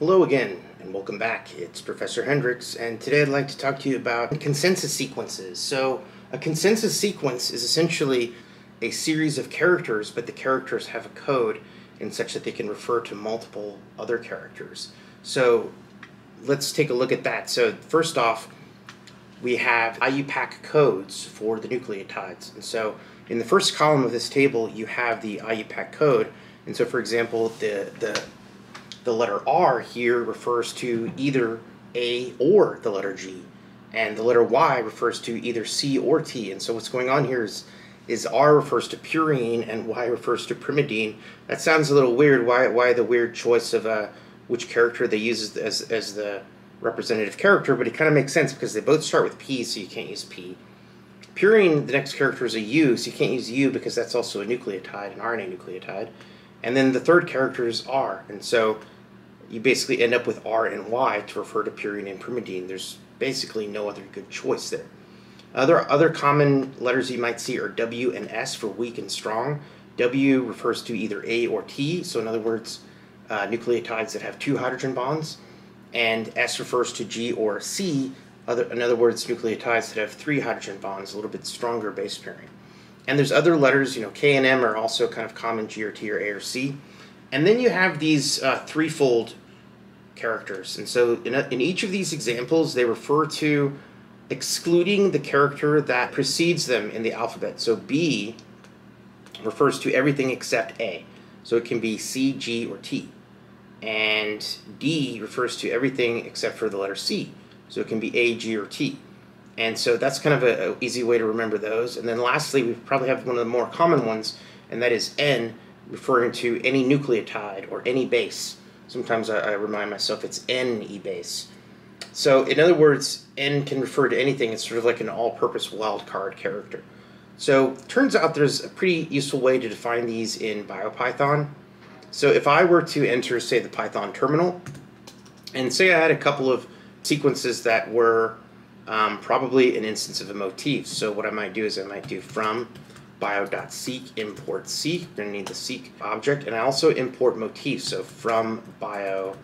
Hello again, and welcome back. It's Professor Hendrix, and today I'd like to talk to you about consensus sequences. So, a consensus sequence is essentially a series of characters, but the characters have a code in such that they can refer to multiple other characters. So, let's take a look at that. So, first off, we have IUPAC codes for the nucleotides. And so, in the first column of this table, you have the IUPAC code. And so, for example, the, the the letter R here refers to either A or the letter G, and the letter Y refers to either C or T. And so what's going on here is is R refers to purine and Y refers to pyrimidine. That sounds a little weird. Why why the weird choice of uh, which character they use as, as the representative character? But it kind of makes sense because they both start with P, so you can't use P. Purine, the next character is a U, so you can't use U because that's also a nucleotide, an RNA nucleotide. And then the third character is R, and so you basically end up with R and Y to refer to purine and pyrimidine. There's basically no other good choice there. Other other common letters you might see are W and S for weak and strong. W refers to either A or T, so in other words, uh, nucleotides that have two hydrogen bonds, and S refers to G or C. Other, in other words, nucleotides that have three hydrogen bonds, a little bit stronger base pairing. And there's other letters, you know, K and M are also kind of common G or T or A or C. And then you have these uh, threefold characters. And so in, a, in each of these examples, they refer to excluding the character that precedes them in the alphabet. So B refers to everything except A. So it can be C, G, or T. And D refers to everything except for the letter C. So it can be A, G, or T. And so that's kind of an easy way to remember those. And then lastly, we probably have one of the more common ones, and that is N, referring to any nucleotide or any base. Sometimes I, I remind myself it's N E base. So in other words, N can refer to anything. It's sort of like an all-purpose wildcard character. So turns out there's a pretty useful way to define these in BioPython. So if I were to enter, say, the Python terminal, and say I had a couple of sequences that were um, probably an instance of a motif. So what I might do is I might do from bio.seq import Seq. Going to need the seq object, and I also import motifs. So from bio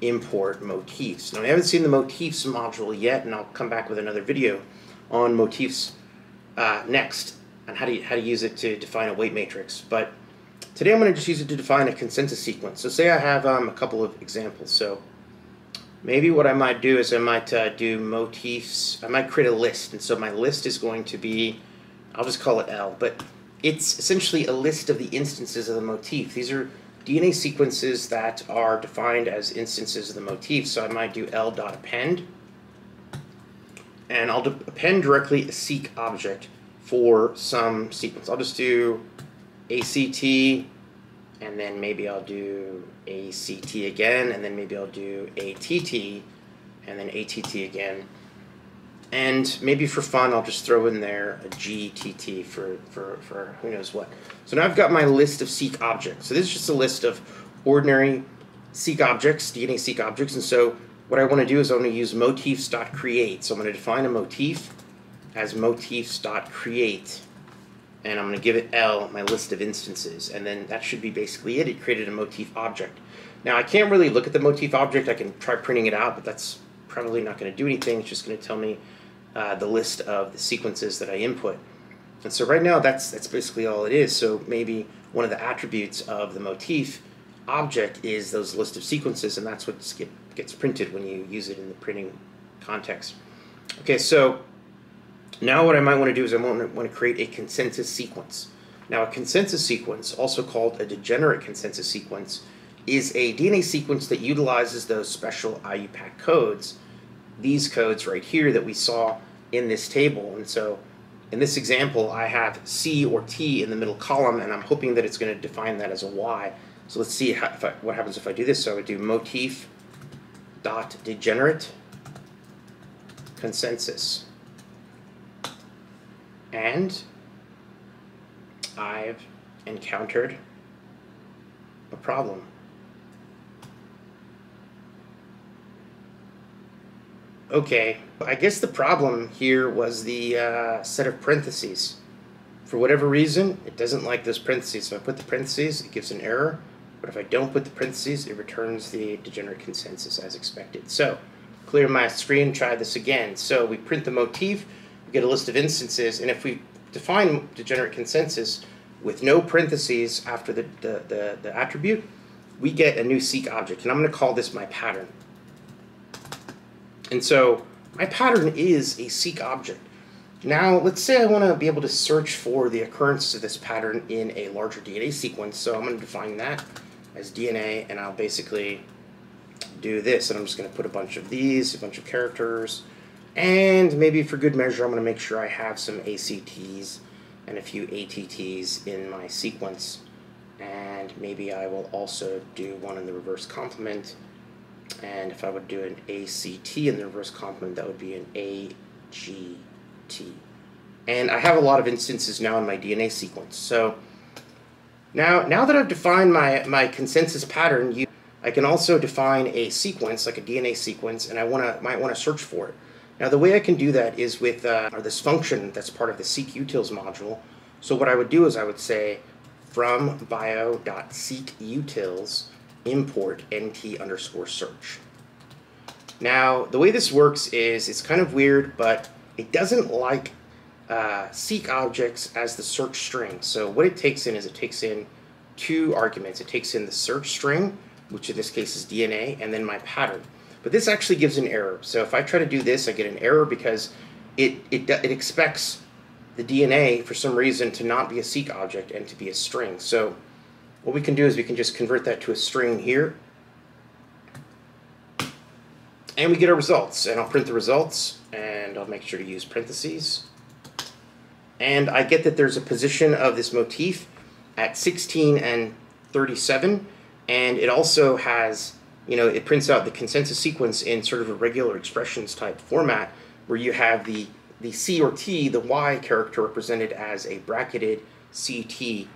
import motifs. Now we haven't seen the motifs module yet, and I'll come back with another video on motifs uh, next on how to how to use it to define a weight matrix. But today I'm going to just use it to define a consensus sequence. So say I have um, a couple of examples. So maybe what I might do is I might uh, do motifs. I might create a list, and so my list is going to be I'll just call it L, but it's essentially a list of the instances of the motif. These are DNA sequences that are defined as instances of the motif, so I might do L.append, and I'll append directly a seq object for some sequence. I'll just do ACT, and then maybe I'll do ACT again, and then maybe I'll do ATT, and then ATT again. And maybe for fun, I'll just throw in there a GTT for, for, for who knows what. So now I've got my list of seq objects. So this is just a list of ordinary seq objects, DNA seq objects. And so what I want to do is I want to use motifs.create. So I'm going to define a motif as motifs.create. And I'm going to give it L, my list of instances. And then that should be basically it. It created a motif object. Now I can't really look at the motif object. I can try printing it out, but that's probably not going to do anything. It's just going to tell me uh, the list of the sequences that I input. And so right now that's that's basically all it is. So maybe one of the attributes of the motif object is those list of sequences, and that's what get, gets printed when you use it in the printing context. Okay, so now what I might want to do is I want to, want to create a consensus sequence. Now a consensus sequence, also called a degenerate consensus sequence, is a DNA sequence that utilizes those special IUPAC codes, these codes right here that we saw in this table. And so in this example, I have C or T in the middle column, and I'm hoping that it's going to define that as a Y. So let's see how, I, what happens if I do this. So I would do motif dot degenerate consensus. And I've encountered a problem. Okay, I guess the problem here was the uh, set of parentheses. For whatever reason, it doesn't like those parentheses. So I put the parentheses, it gives an error. but if I don't put the parentheses, it returns the degenerate consensus as expected. So, clear my screen, try this again. So we print the motif, we get a list of instances, and if we define degenerate consensus with no parentheses after the, the, the, the attribute, we get a new seq object, and I'm going to call this my pattern. And so my pattern is a seq object. Now, let's say I want to be able to search for the occurrence of this pattern in a larger DNA sequence. So I'm going to define that as DNA, and I'll basically do this. And I'm just going to put a bunch of these, a bunch of characters, and maybe for good measure, I'm going to make sure I have some ACTs and a few ATTs in my sequence. And maybe I will also do one in the reverse complement. And if I would do an ACT in the reverse complement, that would be an AG. T. And I have a lot of instances now in my DNA sequence. So now, now that I've defined my, my consensus pattern, you, I can also define a sequence, like a DNA sequence, and I wanna, might want to search for it. Now the way I can do that is with uh, this function that's part of the SeqUtils module. So what I would do is I would say from bio.SeqUtils import nt underscore search. Now the way this works is it's kind of weird, but it doesn't like uh, seq objects as the search string. So what it takes in is it takes in two arguments. It takes in the search string, which in this case is DNA, and then my pattern. But this actually gives an error. So if I try to do this, I get an error because it, it, it expects the DNA, for some reason, to not be a seq object and to be a string. So what we can do is we can just convert that to a string here. And we get our results. And I'll print the results and I'll make sure to use parentheses. And I get that there's a position of this motif at 16 and 37, and it also has, you know, it prints out the consensus sequence in sort of a regular expressions type format where you have the, the C or T, the Y character represented as a bracketed CT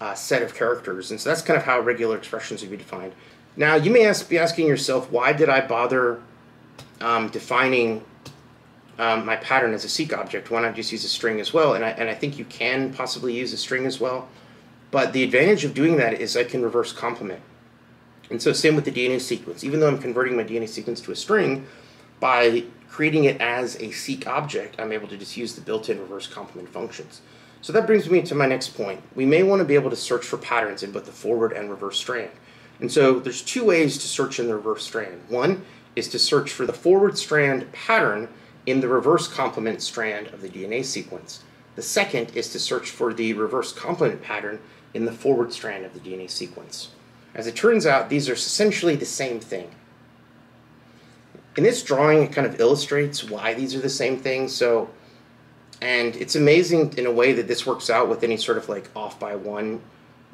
uh, set of characters. And so that's kind of how regular expressions would be defined. Now, you may ask, be asking yourself, why did I bother um, defining um, my pattern as a seq object, why not just use a string as well? And I, and I think you can possibly use a string as well. But the advantage of doing that is I can reverse complement. And so same with the DNA sequence. Even though I'm converting my DNA sequence to a string, by creating it as a seq object, I'm able to just use the built-in reverse complement functions. So that brings me to my next point. We may want to be able to search for patterns in both the forward and reverse strand. And so there's two ways to search in the reverse strand. One is to search for the forward strand pattern in the reverse complement strand of the DNA sequence. The second is to search for the reverse complement pattern in the forward strand of the DNA sequence. As it turns out, these are essentially the same thing. In this drawing, it kind of illustrates why these are the same thing. So, and it's amazing in a way that this works out with any sort of like off by one,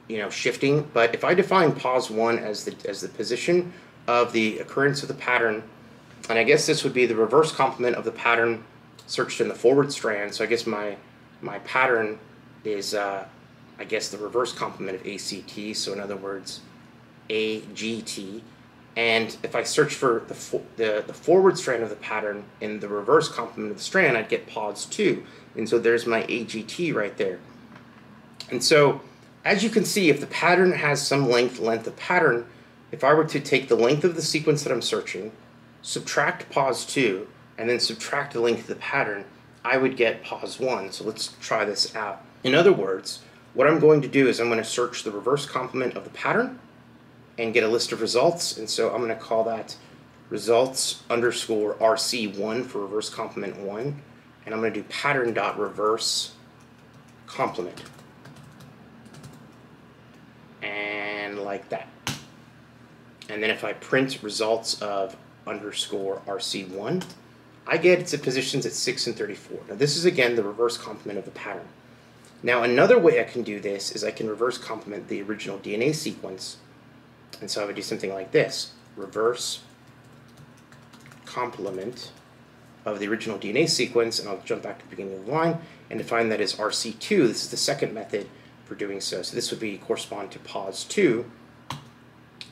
you know, shifting. But if I define pos one as the as the position of the occurrence of the pattern and I guess this would be the reverse complement of the pattern searched in the forward strand. So I guess my my pattern is, uh, I guess, the reverse complement of ACT. So in other words, AGT. And if I search for the, fo the, the forward strand of the pattern in the reverse complement of the strand, I'd get POS 2. And so there's my AGT right there. And so, as you can see, if the pattern has some length, length of pattern, if I were to take the length of the sequence that I'm searching, subtract pos 2, and then subtract the length of the pattern, I would get pos 1. So let's try this out. In other words, what I'm going to do is I'm going to search the reverse complement of the pattern and get a list of results. And so I'm going to call that results underscore RC1 for reverse complement 1. And I'm going to do pattern dot reverse complement. And like that. And then if I print results of underscore RC1, I get its at positions at 6 and 34. Now this is again the reverse complement of the pattern. Now another way I can do this is I can reverse complement the original DNA sequence. And so I would do something like this. Reverse complement of the original DNA sequence, and I'll jump back to the beginning of the line and define that as RC2. This is the second method for doing so. So this would be correspond to pos 2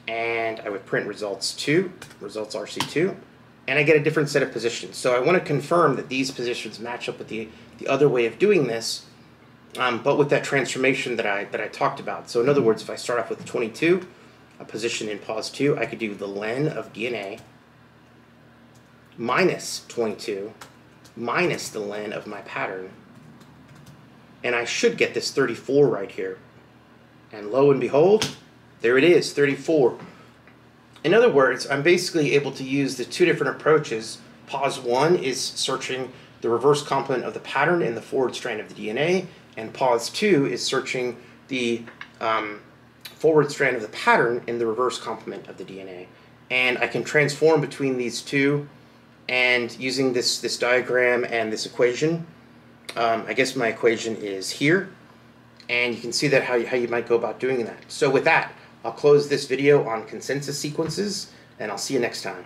and I would print results 2, results RC2, and I get a different set of positions. So I want to confirm that these positions match up with the, the other way of doing this, um, but with that transformation that I, that I talked about. So in other words, if I start off with 22, a position in pos 2, I could do the len of DNA minus 22 minus the len of my pattern. And I should get this 34 right here. And lo and behold, there it is, 34. In other words, I'm basically able to use the two different approaches. Pos 1 is searching the reverse complement of the pattern in the forward strand of the DNA, and pos 2 is searching the um, forward strand of the pattern in the reverse complement of the DNA. And I can transform between these two and using this, this diagram and this equation, um, I guess my equation is here. And you can see that how you, how you might go about doing that. So with that, I'll close this video on consensus sequences and I'll see you next time.